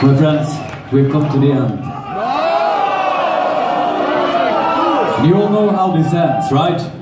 My friends, we've come to the end. You all know how this ends, right?